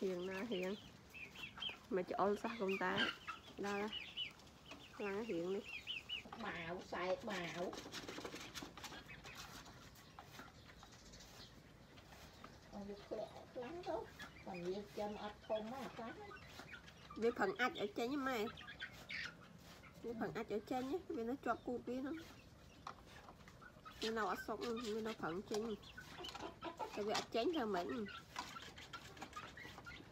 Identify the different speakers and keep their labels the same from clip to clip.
Speaker 1: hiền nè hiền mà ôn sao công ta? Đó đó là hiền đi.
Speaker 2: Mạo xài cá
Speaker 1: với phần ách ở trên nhé mày. Với phần ách ở trên nhé. Vì nó cho cu tí nó. Như nào ở sống như nào phần trên. Tại vì ở trên theo mình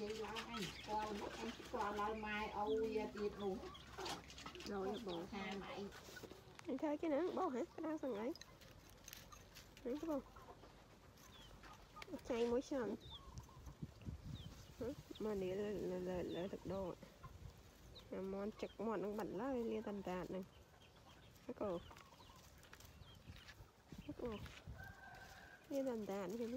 Speaker 2: ừ. ý mà âu
Speaker 1: rồi nó bò
Speaker 2: mày
Speaker 1: anh thấy cái nữa bố hả, cái đang sang ấy đấy cái bò chay mối sần mà đi là là là là được đồ món chực món nó bẩn lắm, lia tàn tàn này. Cái cổ cái cổ lia tàn tàn cái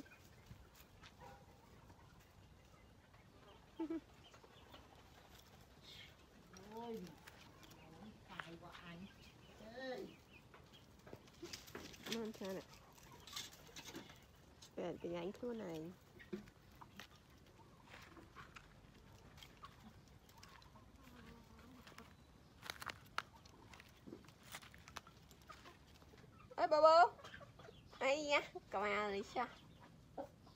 Speaker 2: ôi cài quá anh ơi
Speaker 1: non sao nè? Về cái nhánh thua này. Ơi bố bố. Ai da cầm à đi sao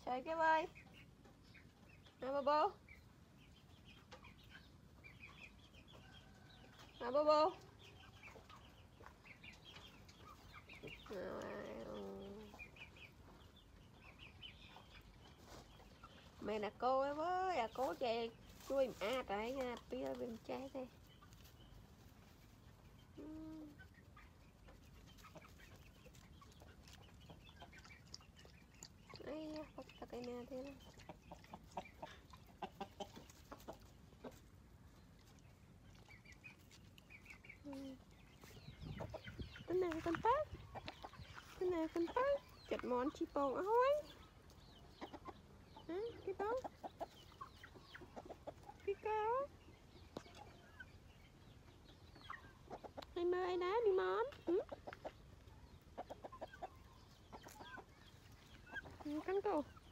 Speaker 1: chơi cái bơi. Ơi bố bố. Hả, bố bố? Mày là cô ấy với à cố chạy chui à tại nha pia bên trái đây ấy bắt cái nè thế này កន្តាទៅណាកន្តាចិត្តមន់ជីពងអស់ហើយហ៎ជីពងពីកោហើយមើលអីដែរមីម៉មហ៎កាន់កោ